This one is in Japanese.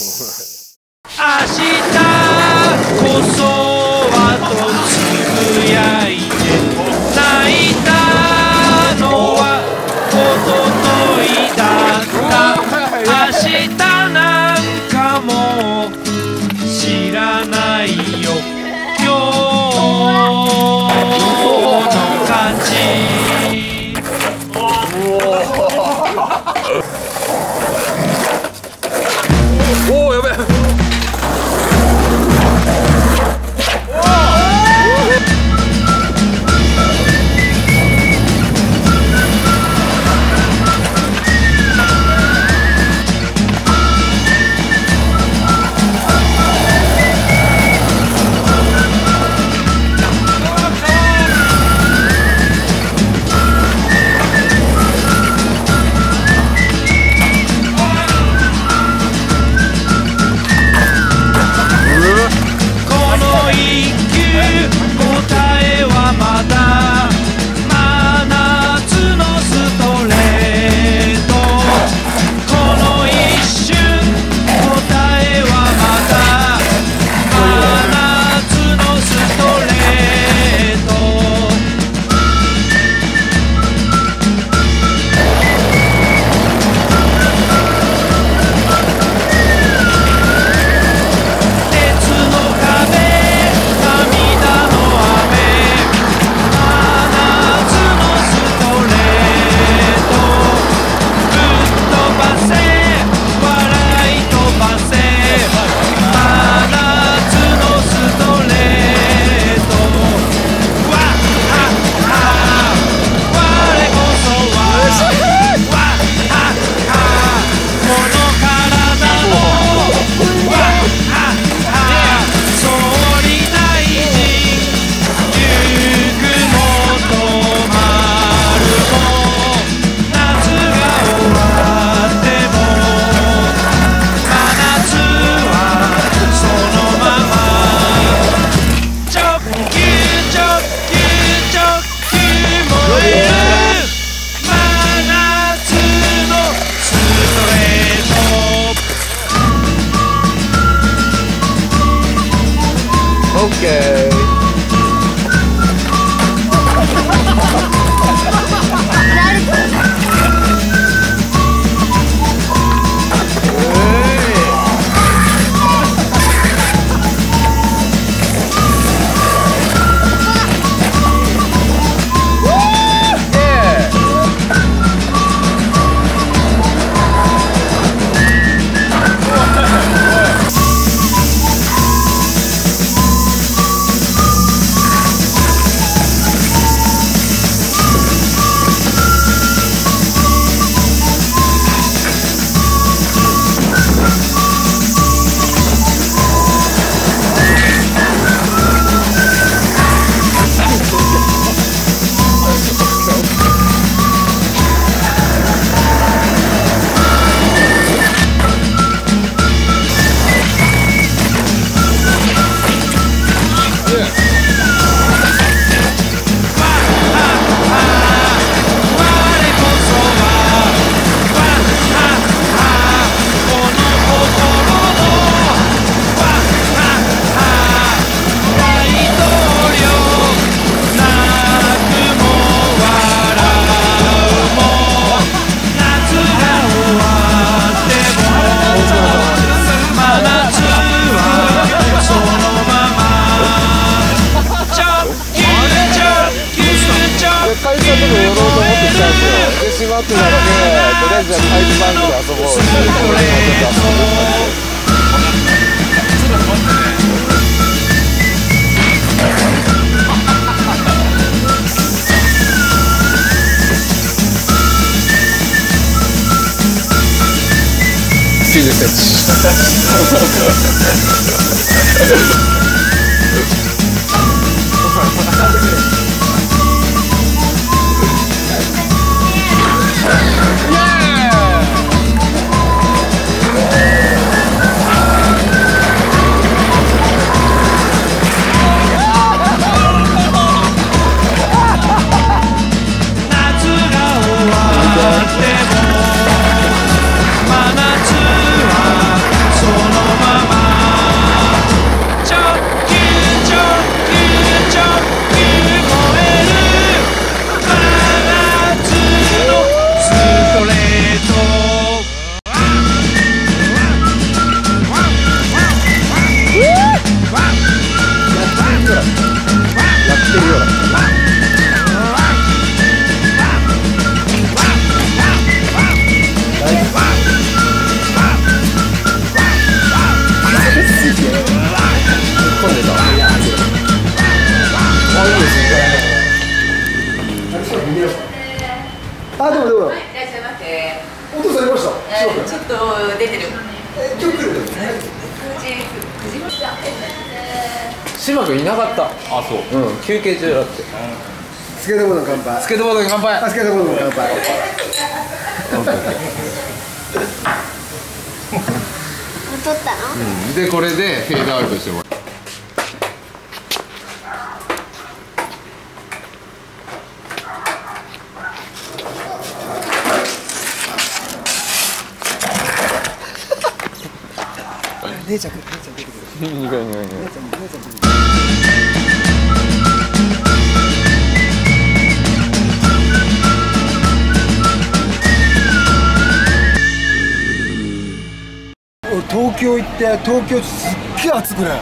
はい。Podcast. Uh, あえずじゃあタバンクで遊ぼうセンチ。出てる。え今日来るんですね9時9時ました島君いなかった？あそう。うん休憩中だって。スケートボードの乾杯。スケートボードに乾杯。あスケートボードの乾杯。撮ったの？うん。でこれでフェードアウトしてもらう姉ちゃん姉ちゃん出てくる。苦い苦い苦い姉ちゃん姉ちゃん出てくる。東京行って東京すっげえ暑くない